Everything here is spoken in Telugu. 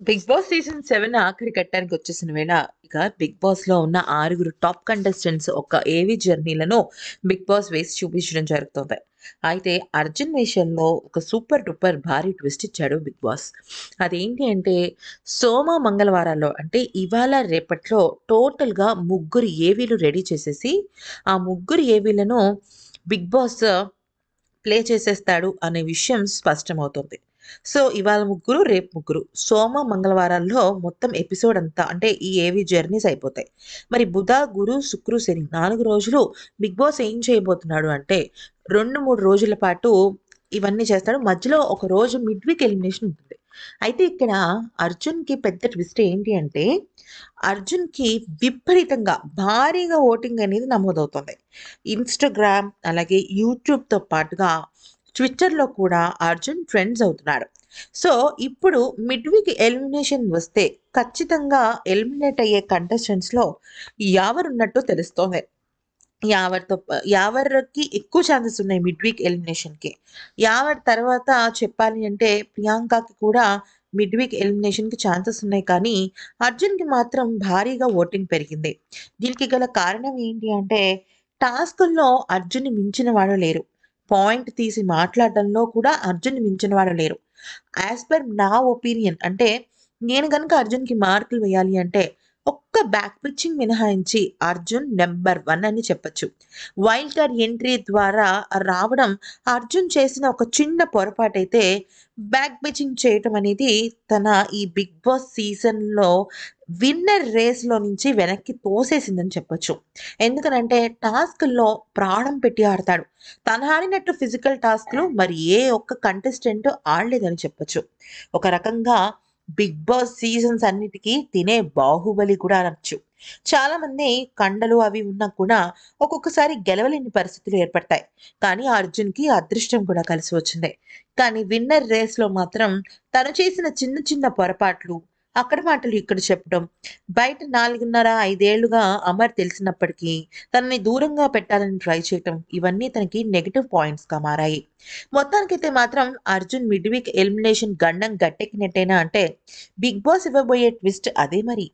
బిగ్ బాస్ సీజన్ సెవెన్ ఆఖరి ఘట్టానికి వచ్చేసిన వేళ ఇక బిగ్ బాస్లో ఉన్న ఆరుగురు టాప్ కంటెస్టెంట్స్ ఒక ఏవి జర్నీలను బిగ్ బాస్ వేసి చూపించడం జరుగుతుంది. అయితే అర్జున్ విషయంలో ఒక సూపర్ డూపర్ భారీ ట్విస్ట్ ఇచ్చాడు బిగ్ బాస్. అదేంటి అంటే సోమ మంగళవారాల్లో అంటే ఇవాళ రేపట్లో టోటల్గా ముగ్గురు ఏవీలు రెడీ చేసేసి ఆ ముగ్గురు ఏవీలను బిగ్ బాస్ ప్లే చేసేస్తాడు అనే విషయం స్పష్టమవుతుంది. సో ఇవాళ ముగ్గురు రేపు ముగ్గురు. సోమ మంగళవారాల్లో మొత్తం ఎపిసోడ్ అంతా అంటే ఈ ఏవి జర్నీస్ అయిపోతాయి. మరి బుధ గురు శుక్రు శని నాలుగు రోజులు బిగ్ బాస్ ఏం చేయబోతున్నాడు అంటే రెండు మూడు రోజుల పాటు ఇవన్నీ చేస్తాడు. మధ్యలో ఒక రోజు మిడ్ వీక్ ఎలిమినేషన్ ఉంటుంది. అయితే ఇక్కడ అర్జున్కి పెద్ద ట్విస్ట్ ఏంటి అంటే అర్జున్కి విపరీతంగా భారీగా ఓటింగ్ అనేది నమోదవుతుంది. ఇన్స్టాగ్రామ్ అలాగే యూట్యూబ్తో పాటుగా ట్విట్టర్లో కూడా అర్జున్ ట్రెండ్స్ అవుతున్నాడు సో ఇప్పుడు మిడ్ వీక్ ఎలిమినేషన్ వస్తే ఖచ్చితంగా ఎలిమినేట్ అయ్యే కంటెస్టెంట్స్లో ఎవరున్నట్టు తెలుస్తోంది. యావర్తో యావర్కి ఎక్కువ ఛాన్సెస్ ఉన్నాయి మిడ్ వీక్ ఎలిమినేషన్కి. యావర్ తర్వాత చెప్పాలి అంటే ప్రియాంకకి కూడా మిడ్ వీక్ ఎలిమినేషన్కి ఛాన్సెస్ ఉన్నాయి కానీ అర్జున్కి మాత్రం భారీగా ఓటింగ్ పెరిగింది. దీనికి గల కారణం ఏంటి అంటే టాస్కుల్లో అర్జున్ మించిన వాడు లేరు. పాయింట్ తీసి మాట్లాడడంలో కూడా అర్జున్ మించినవాడు లేరు. యాజ్ పర్ నా ఒపీనియన్ అంటే నేను కనుక అర్జున్కి మార్కులు వేయాలి అంటే ఒక్క బ్యాక్ పిచ్చింగ్ మినహాయించి అర్జున్ నెంబర్ వన్ అని చెప్పొచ్చు. వైల్డ్ కార్డ్ ఎంట్రీ ద్వారా రావడం అర్జున్ చేసిన ఒక చిన్న పొరపాటైతే బ్యాక్ పిచ్చింగ్ చేయటం అనేది తన ఈ బిగ్ బాస్ సీజన్లో విన్నర్ రేస్లో నుంచి వెనక్కి తోసేసిందని చెప్పొచ్చు. ఎందుకనంటే టాస్క్లో ప్రాణం పెట్టి ఆడతాడు. తను ఆడినట్టు ఫిజికల్ టాస్క్లు మరి ఏ ఒక్క కంటెస్టెంట్ ఆడలేదని చెప్పొచ్చు. ఒక రకంగా బిగ్ బాస్ సీజన్స్ అన్నిటికీ తినే బాహుబలి కూడా అనొచ్చు. చాలా మంది కండలు అవి ఉన్నా కూడా ఒక్కొక్కసారి గెలవలేని పరిస్థితులు ఏర్పడతాయి. కానీ అర్జున్కి అదృష్టం కూడా కలిసి వచ్చింది. కానీ విన్నర్ రేస్లో మాత్రం తను చేసిన చిన్న చిన్న పొరపాట్లు అక్కడ మాటలు ఇక్కడ చెప్పడం. బయట నాలుగున్నర ఐదేళ్ళుగా అమర్ తెలిసినప్పటికీ తనని దూరంగా పెట్టాలని ట్రై చేయటం ఇవన్నీ తనకి నెగిటివ్ పాయింట్స్గా మారాయి. మొత్తానికైతే మాత్రం అర్జున్ మిడ్ వీక్ ఎలిమినేషన్ గండం గట్టెక్కినట్టేనా అంటే బిగ్ బాస్ ఇవ్వబోయే ట్విస్ట్ అదే మరి.